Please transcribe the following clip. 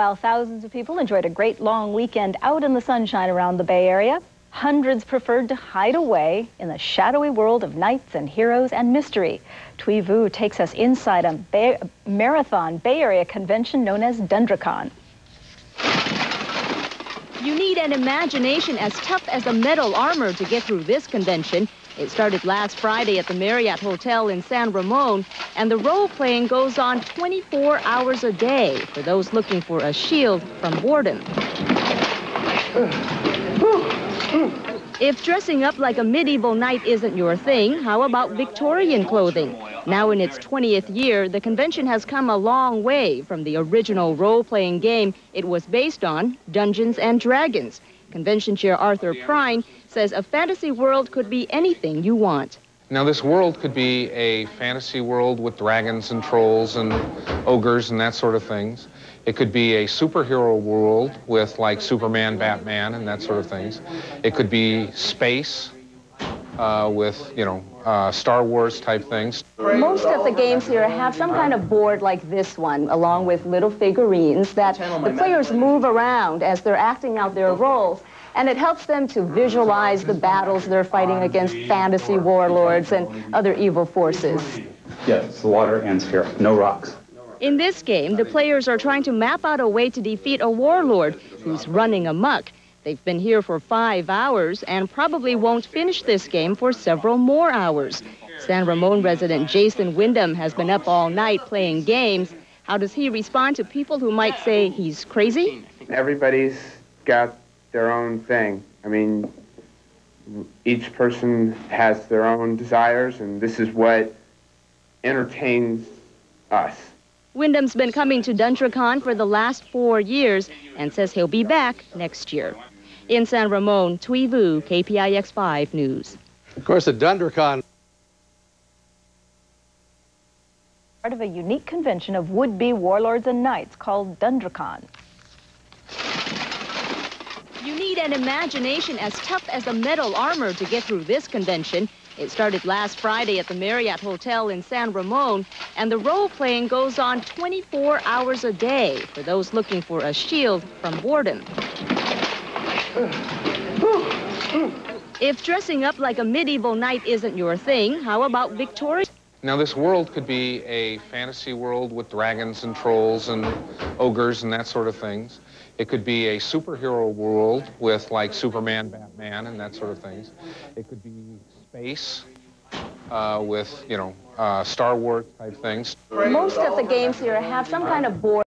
While thousands of people enjoyed a great long weekend out in the sunshine around the Bay Area, hundreds preferred to hide away in the shadowy world of knights and heroes and mystery. Thuy Vu takes us inside a Bay marathon Bay Area convention known as DunDraCon. You need an imagination as tough as a metal armor to get through this convention. It started last Friday at the Marriott Hotel in San Ramon, and the role-playing goes on 24 hours a day for those looking for a shield from boredom. If dressing up like a medieval knight isn't your thing, how about Victorian clothing? Now in its 20th year, the convention has come a long way from the original role-playing game it was based on, Dungeons and Dragons. Convention chair Arthur Prine says a fantasy world could be anything you want. Now, this world could be a fantasy world with dragons and trolls and ogres and that sort of things. It could be a superhero world with like Superman, Batman, and that sort of things. It could be space uh, with, you know, uh, Star Wars type things. Most of the games here have some kind of board like this one, along with little figurines that the players move around as they're acting out their roles. And it helps them to visualize the battles they're fighting against fantasy warlords and other evil forces. Yes, water and sphere, no rocks. In this game, the players are trying to map out a way to defeat a warlord who's running amok. They've been here for five hours and probably won't finish this game for several more hours. San Ramon resident Jason Wyndham has been up all night playing games. How does he respond to people who might say he's crazy? Everybody's got their own thing. I mean, each person has their own desires, and this is what entertains us. Wyndham's been coming to DunDraCon for the last four years and says he'll be back next year. In San Ramon, Thuy Vu, KPIX 5 News. Of course, the DunDraCon Part of a unique convention of would-be warlords and knights called DunDraCon. You need an imagination as tough as a metal armor to get through this convention. It started last Friday at the Marriott Hotel in San Ramon, and the role-playing goes on 24 hours a day for those looking for a shield from boredom. If dressing up like a medieval knight isn't your thing, how about Victoria? Now, this world could be a fantasy world with dragons and trolls and ogres and that sort of things. It could be a superhero world with like Superman, Batman, and that sort of things. It could be space uh, with, you know, uh, Star Wars type things. Most of the games here have some kind of board.